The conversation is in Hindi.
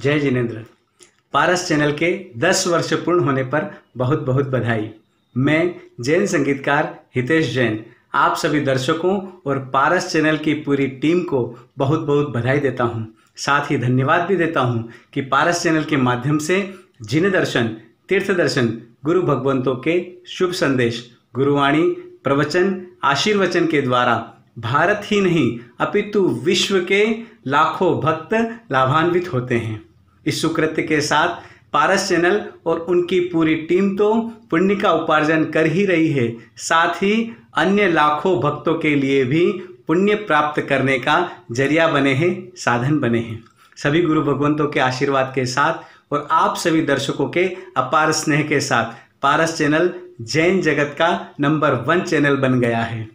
जय जिनेन्द्र। पारस चैनल के 10 वर्ष पूर्ण होने पर बहुत बहुत बधाई। मैं जैन संगीतकार हितेश जैन, आप सभी दर्शकों और पारस चैनल की पूरी टीम को बहुत बहुत बधाई देता हूँ। साथ ही धन्यवाद भी देता हूँ कि पारस चैनल के माध्यम से जिन दर्शन, तीर्थ दर्शन, गुरु भगवंतों के शुभ संदेश, गुरुवाणी, प्रवचन, आशीर्वचन के द्वारा भारत ही नहीं, अपितु विश्व के लाखों भक्त लाभान्वित होते हैं। इस सुकृत्य के साथ पारस चैनल और उनकी पूरी टीम तो पुण्य का उपार्जन कर ही रही है। साथ ही अन्य लाखों भक्तों के लिए भी पुण्य प्राप्त करने का ज़रिया बने हैं, साधन बने हैं। सभी गुरु भगवंतों के आशीर्वाद के साथ और आप सभी दर्शकों के अपार स्नेह के साथ पारस चैनल जैन जगत का नंबर वन चैनल बन गया है।